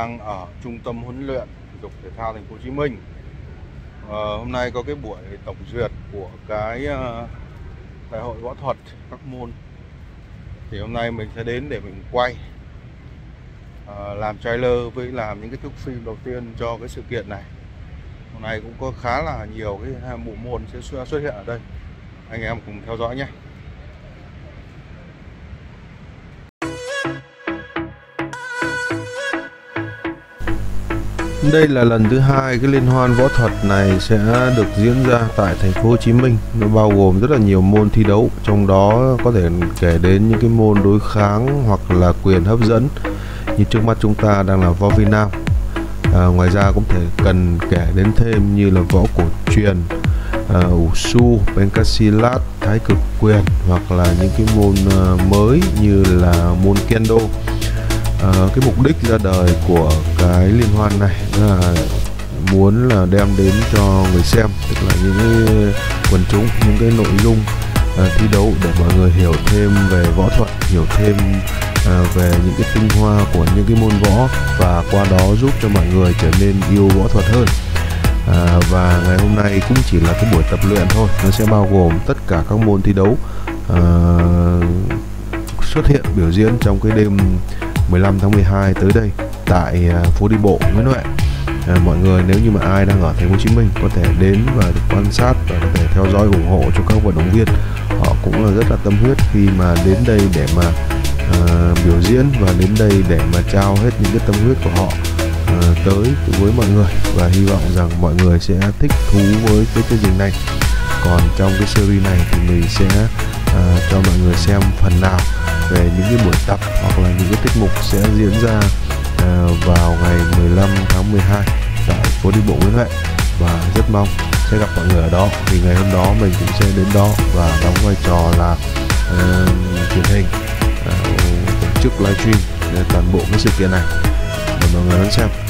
Đang ở trung tâm huấn luyện thể dục thể thao thành phố Hồ Chí Minh. À, hôm nay có cái buổi tổng duyệt của cái uh, đại hội võ thuật các môn. Thì hôm nay mình sẽ đến để mình quay uh, làm trailer với làm những cái thước phim đầu tiên cho cái sự kiện này. Hôm nay cũng có khá là nhiều cái bộ môn sẽ xuất hiện ở đây. Anh em cùng theo dõi nhé. Đây là lần thứ hai cái liên hoan võ thuật này sẽ được diễn ra tại thành phố Hồ Chí Minh. Nó bao gồm rất là nhiều môn thi đấu, trong đó có thể kể đến những cái môn đối kháng hoặc là quyền hấp dẫn như trước mắt chúng ta đang là võ Việt Nam. À, ngoài ra cũng thể cần kể đến thêm như là võ cổ truyền, uh, ủ su, pencasilat, thái cực quyền hoặc là những cái môn uh, mới như là môn kendo à, cái mục đích ra đời của cái liên hoan này là muốn là đem đến cho người xem tức là những cái quần chúng những cái nội dung à, thi đấu để mọi người hiểu thêm về võ thuật hiểu thêm à, về những cái tinh hoa của những cái môn võ và qua đó giúp cho mọi người trở nên yêu võ thuật hơn. À, và ngày hôm nay cũng chỉ là cái buổi tập luyện thôi nó sẽ bao gồm tất cả các môn thi đấu à, xuất hiện biểu diễn trong cái đêm 15 tháng 12 tới đây tại à, phố đi bộ Nguyễn Huệ. À, mọi người nếu như mà ai đang ở thành phố Hồ Chí Minh có thể đến và được quan sát và có thể theo dõi ủng hộ cho các vận động viên. Họ cũng là rất là tâm huyết khi mà đến đây để mà à, biểu diễn và đến đây để mà trao hết những cái tâm huyết của họ à, tới với mọi người. Và hy vọng rằng mọi người sẽ thích thú với cái chương trình này. Còn trong cái series này thì mình sẽ à, cho mọi người xem phần nào về những cái buổi tập hoặc là những cái tiết mục sẽ diễn ra uh, vào ngày 15 tháng 12 tại phố đi bộ Nguyễn Huệ. Và rất mong sẽ gặp mọi người ở đó vì ngày hôm đó mình cũng sẽ đến đó và đóng vai trò là uh, truyền hình uh, tổ chức livestream toàn bộ cái sự kiện này. Để mọi người đón xem.